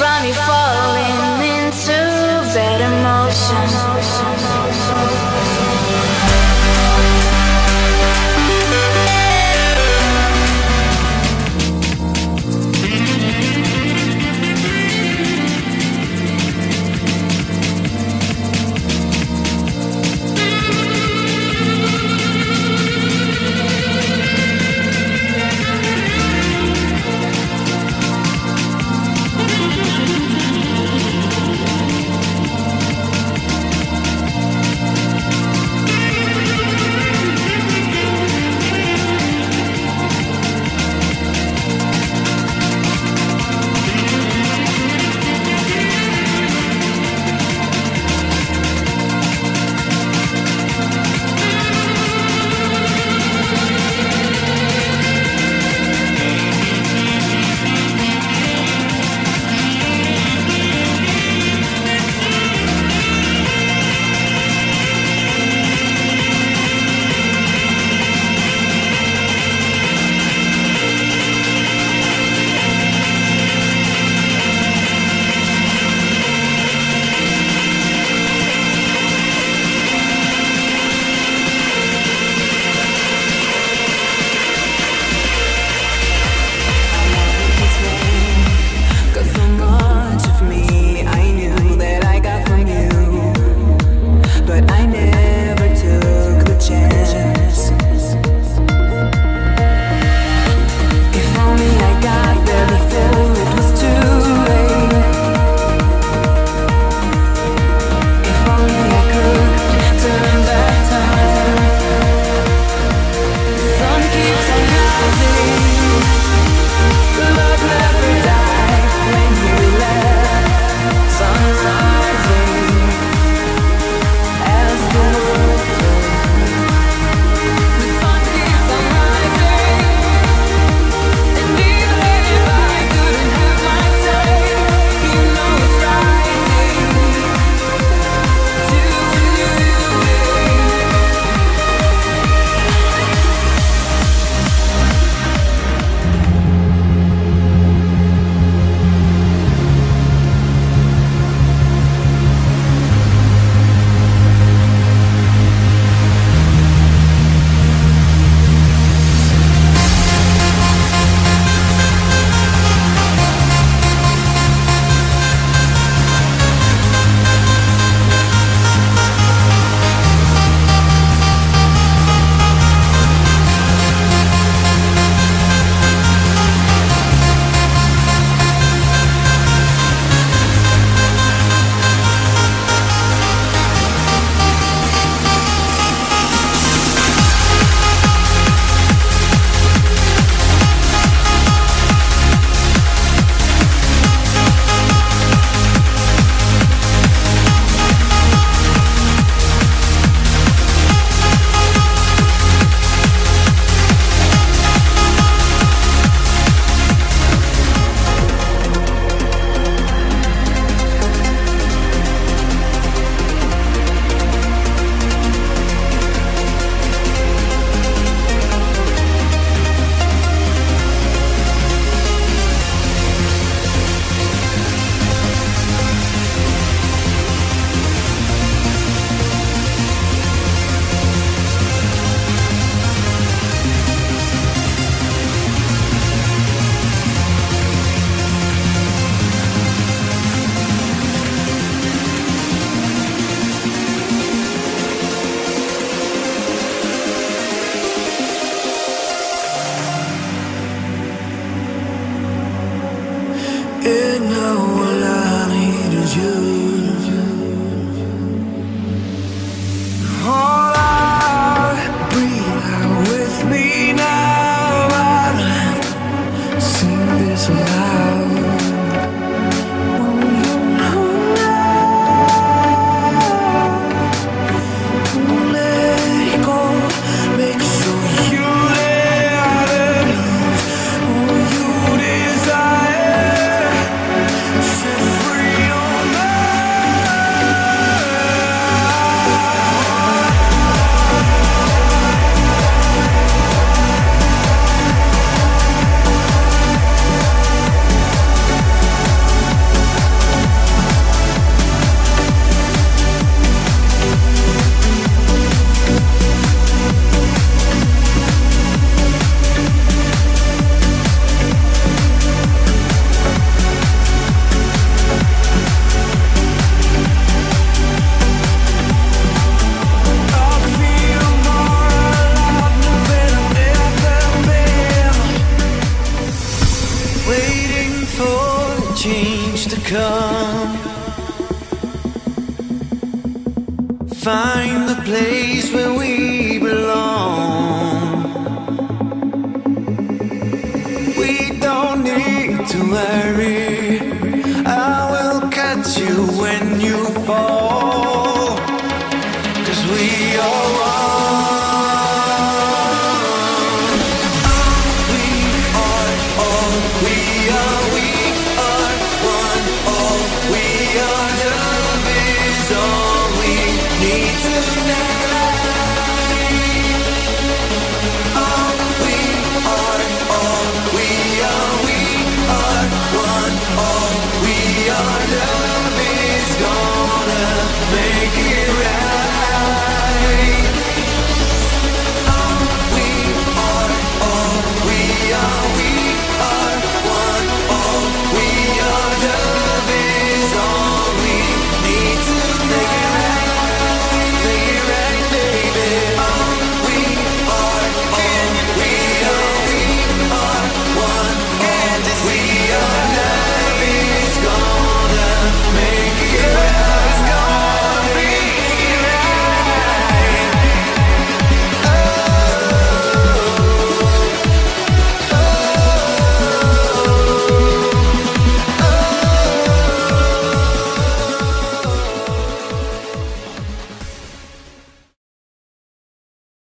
from you. find the place where we belong. We don't need to worry. I will catch you when you fall. Cause we are.